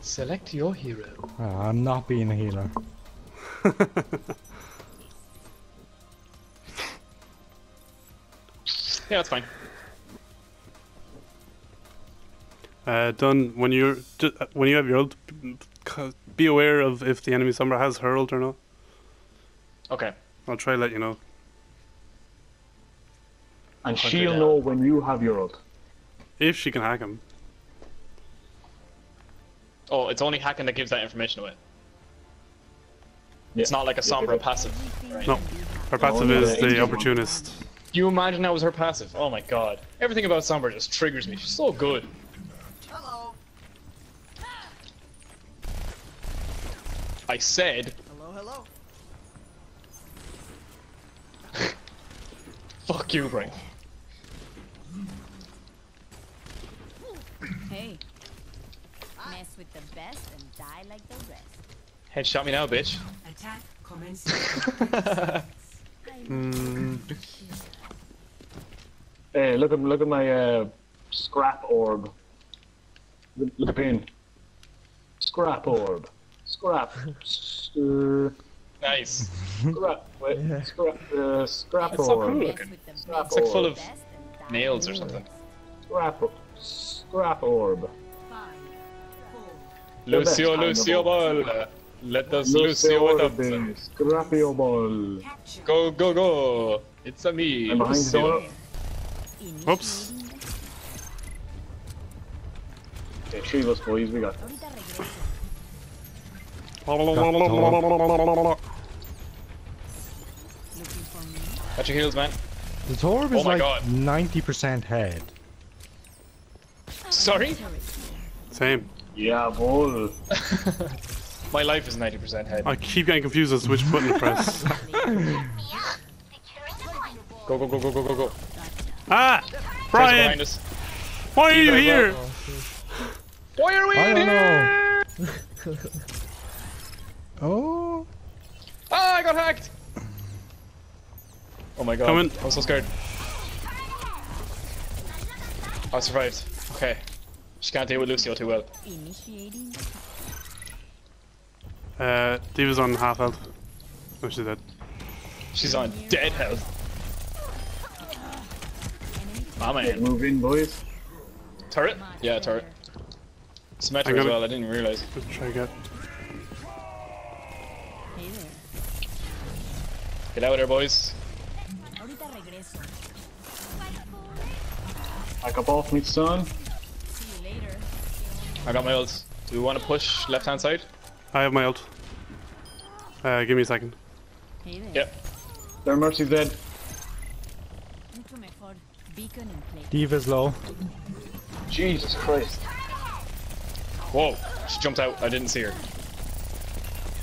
Select your hero. Ah, I'm not being a healer. Yeah, that's fine. Uh, done when you're ju- uh, when you have your ult, be aware of if the enemy Sombra has her ult or not. Okay. I'll try to let you know. And she'll know when you have your ult. If she can hack him. Oh, it's only hacking that gives that information away. Yeah. It's not like a Sombra passive. No, her passive no, is the the Angel one. opportunist. Do you imagine that was her passive? Oh my god. Everything about Sombra just triggers me. She's so good. Hello. I said, Hello, hello. fuck you, Brink. Hey. Mess with the best and die like the rest. Headshot me now, bitch. Attack commencing. Mm, Hey, look at look at my uh, scrap orb. Look, look at pin. Scrap orb. Scrap. Stir. Nice. Scrap. Wait. Scrap. Uh, scrap It's so orb. cool. Mess Scrap best It's like full of best and die nails or something. Scrap. Scrap orb. Five, four, Lucio, Lucio ball. ball. Let us Lucio orb. with up. then. Scrappy ball. Go, go, go. It's a me. I'm Lucio. door. Whoops. Initiating the- Okay, three of us boys, we got. Ahorita regreso. Looking for me? Got your heels, man. The Torb Oh is my like 90% head. Sorry? Same. Yeah, ball. My life is 90% head. I keep getting confused as to which button to press. Go, go, go, go, go, go, go. ah! Brian! behind us. Why are you Guys here? Why are we I in don't here? Oh. Ah, I got hacked. Oh my god. Coming. I'm so scared. I survived. Okay. She can't deal with Lucio too well. Initiating. Uh, Diva's on half health. No, she's dead. She's on dead health. Ah man. Move in, boys. Turret? Yeah, turret. Symmetra I as got it. well, I didn't realize. Let's try get. Get out of there, boys. Ahorita regreso. I got off me, son. See you later. I got my ult. Do we want to push left hand side? I have my ult. Uh, give me a second. Hey there. Yep. Their mercy's dead. Mucho mejor. Beacon in place. Diva's low. Jesus Christ. Whoa. She jumped out. I didn't see her.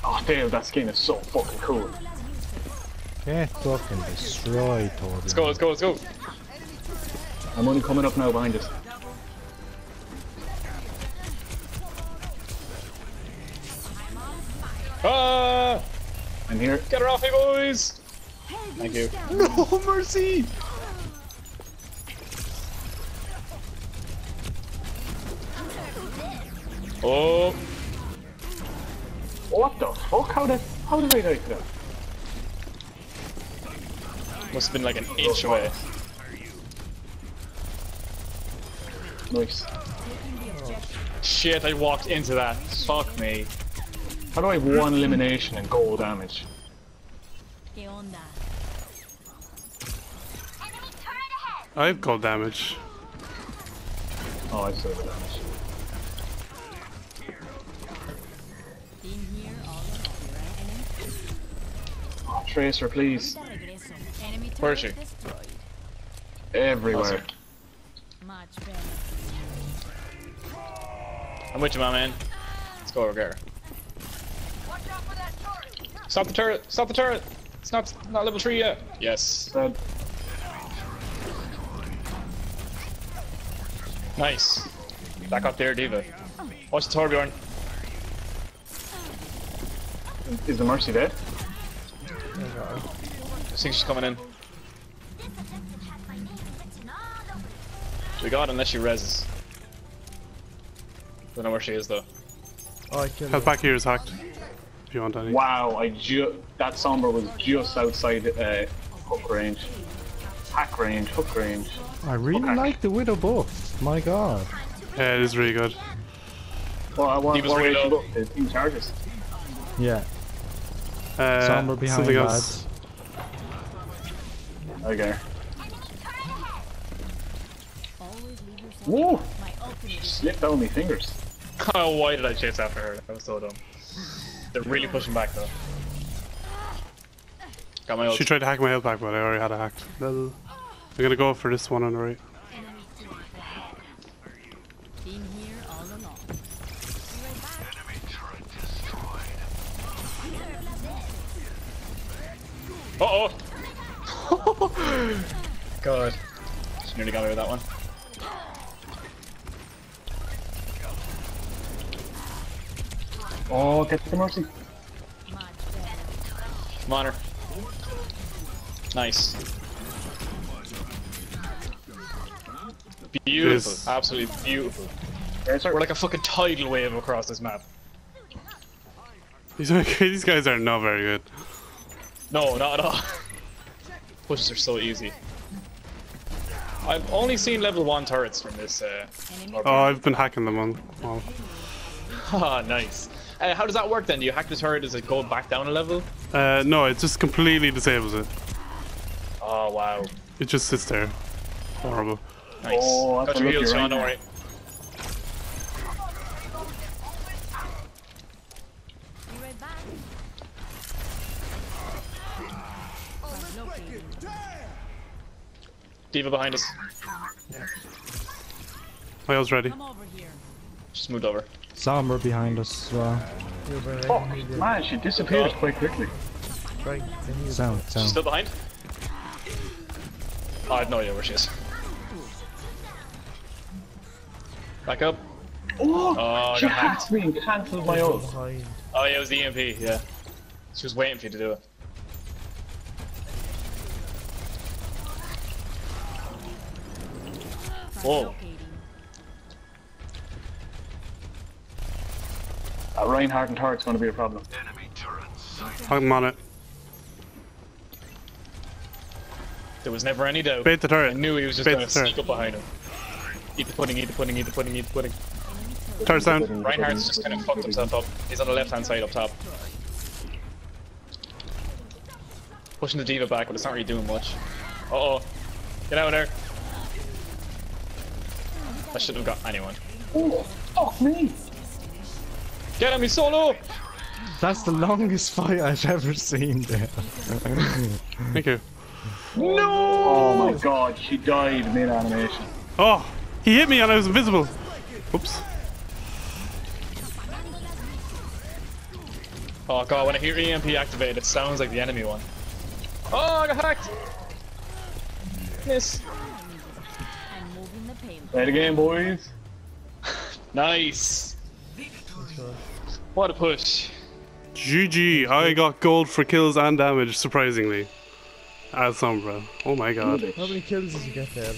Oh, damn, that skin is so fucking cool. Get fucking destroyed, Torb. Let's go, let's go, let's go. I'm only coming up now behind us. Ah! I'm here. Get her off me, boys! Thank you. No mercy! Oh, What the fuck? How did how did I die to that? must have been like an inch away. Nice. Shit, I walked into that. Fuck me. How do I have one elimination and goal damage? I have cold damage. Oh, I still have damage. Team here, all of you, right? Enemy? Oh, Tracer, please. Ahorita regreso. Enemy Where is she? Everywhere. Much. I'm with you, my man. Let's go over there. Stop the turret! Stop the turret! It's not not level three yet. Yes. Dead. Nice. Back up there, Diva. Watch the Torbjorn. Is the mercy dead? I think she's coming in. We got unless she reses. Don't know where she is though. Oh, I killed Health back here is hacked. If you want any. Wow, I ju- that Sombra was just outside uh, hook range. Hack range, hook range. I really Okay. like the Widow buff. My god. Yeah, it is really good. Well, I want He was more really range low. look, the team charges. Yeah. Uh, Sombra behind something else. lads. Okay. Always leave yourself. Whoa! My ultimate is Slipped down my fingers. Oh, why did I chase after her? That was so dumb. They're really pushing back though. Got my ult. She tried to hack my health back, but I already had it hacked. Lol. I'm gonna go for this one on the right. been here all along. Uh oh! God. She nearly got me with that one. Oh, get the mercy. Much better. Come on her. Nice. Beautiful. Yes. Absolutely beautiful. Yes. We're like a fucking tidal wave across this map. These, are, these guys are not very good. No, not at all. Pushes are so easy. I've only seen level 1 turrets from this. Uh... Oh, I've been hacking them on. Well, Haha, nice. Uh, how does that work then? Do you hack this turret? Does it go back down a level? uh, no, it just completely disables it. Oh, wow. It just sits there. Horrible. Nice. Oh, Got your look heals, you're Sean, don't worry. Be right back. Translocating. Diva behind us. My ult's ready. Come over here. Just moved over. Sombra behind us as well. You're better. Oh, I need it. man, she disappeared quite quickly. Right, I need it. Sound, She's still behind? Oh, I have no idea where she is. Back up. Oh, Oh, she got hacked. hacked me and cancelled my ult. Oh, yeah, it was the EMP, yeah. She was waiting for you to do it. Whoa. Translocating. Uh, Reinhardt and turret's going to be a problem. I'm on it. There was never any doubt. Bait the turret. I knew he was just Bait going to the sneak up behind him. Eat the pudding, eat the pudding, eat the pudding, eat the pudding. Turret's down. Reinhardt's just kind of fucked himself up. He's on the left hand side up top. Pushing the diva back, but it's not really doing much. Uh oh. Get out of there. I shouldn't have got anyone. Oh, fuck me. Get him, he's solo! That's the longest fight I've ever seen there. Thank you. No! Oh my god, she died mid animation. Oh, he hit me and I was invisible. Oops. Oh god, when I hear EMP activate, it sounds like the enemy one. Oh, I got hacked! Miss. I'm moving the payload. Play the game, boys. Nice! What a push. GG. I got gold for kills and damage, surprisingly. As Sombra. Oh my god. How many kills did you get there?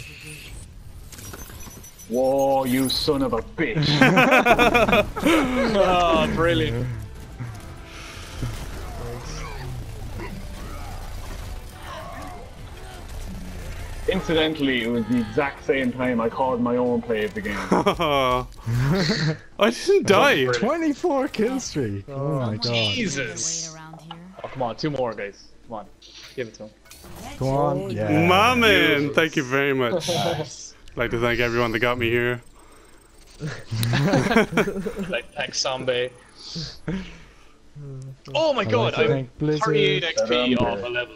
Whoa, you son of a bitch. Oh, brilliant. Incidentally, it was the exact same time I called my own play of the game. I didn't die. 24 kill streak. Oh, oh my god. Jesus! Wait around here. Oh, come on, two more, guys. Come on. Give it to him. Come on. Yeah. My man, thank you very much. I'd like to thank everyone that got me here. Like, thanks, Sambe. Oh my I'd god, like I'm 38 XP off a level